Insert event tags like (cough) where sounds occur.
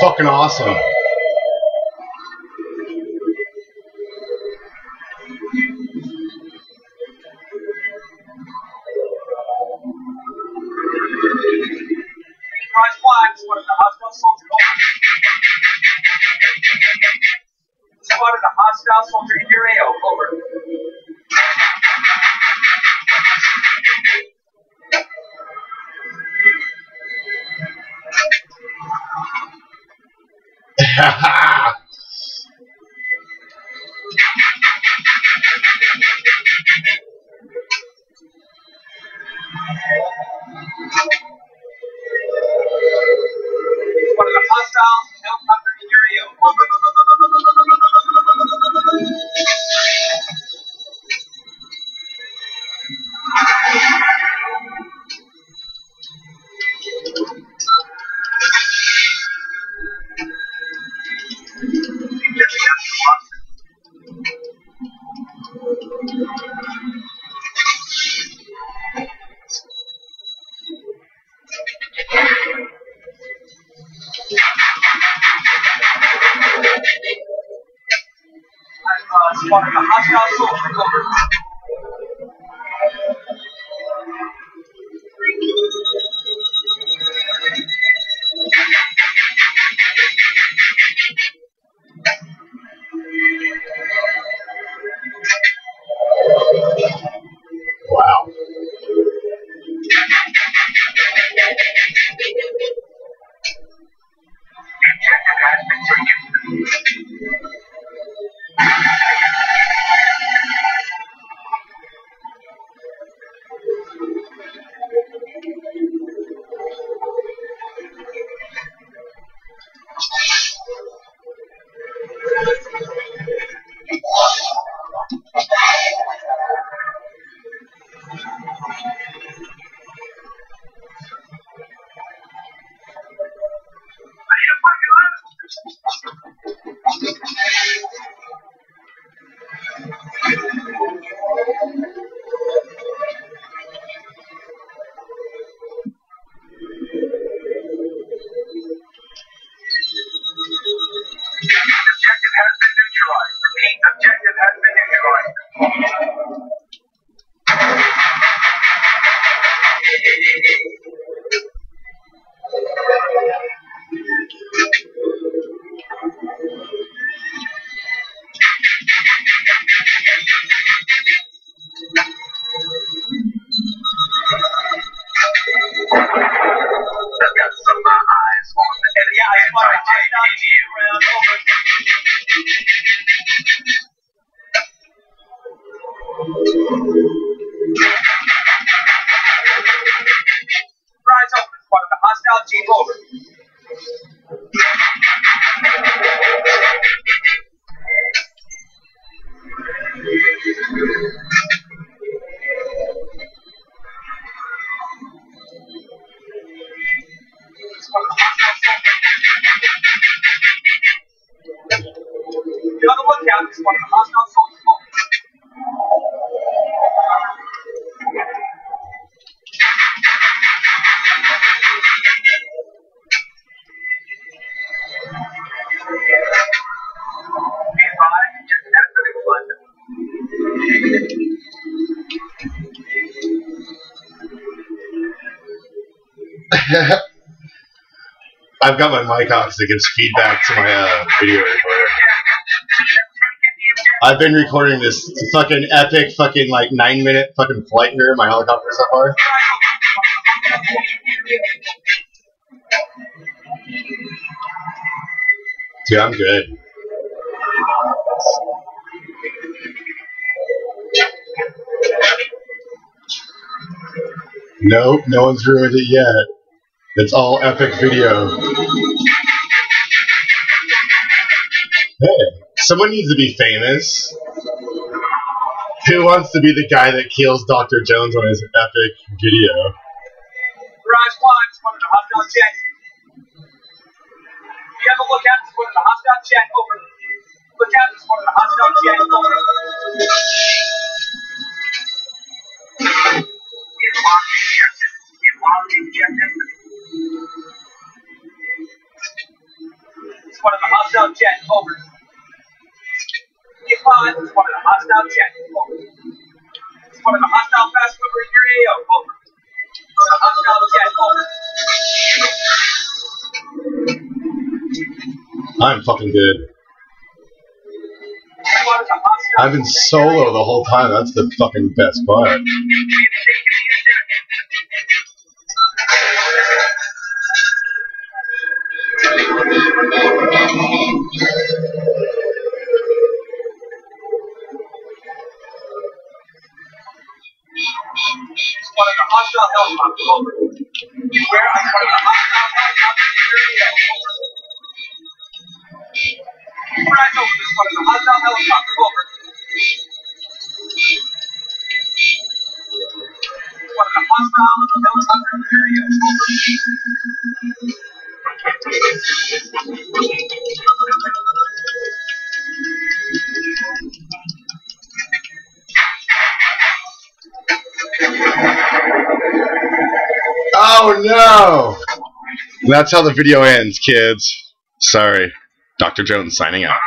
fucking awesome. Spotted a hostile soldier your AO, over. Yeah. (laughs) 是这个位于美国阿肯。(laughs) I've got my mic on so it gives feedback to my uh, video recorder. I've been recording this fucking epic fucking like nine minute fucking flight here in my helicopter so far. Dude, I'm good. Nope, no one's ruined it yet. It's all epic video. Someone needs to be famous. Who wants to be the guy that kills Dr. Jones on his epic video? Garage it's one of the hostile jets. Be on the lookout, it's one of the hostile jet over. Look out, it's one of the hostile jet over. It locked ejected. It locked ejected. neutralized. It's one of the hostile jet. Over. It's one of the hostile fast mover in your AO. Over. The hostile jet. Over. I'm fucking good. One of the hostile I've been solo the whole time. That's the fucking best part. One of the hostile helicopters. Over. Beware of one of the hostile helicopters in your AO. Over. This one the hostile helicopters. Over. One of hostile your area. Over. Oh no! That's how the video ends, kids. Sorry. Dr. Jones signing out.